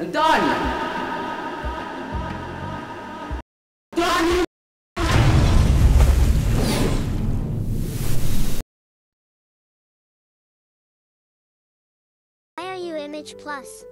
Done. Done. Why are you Image Plus?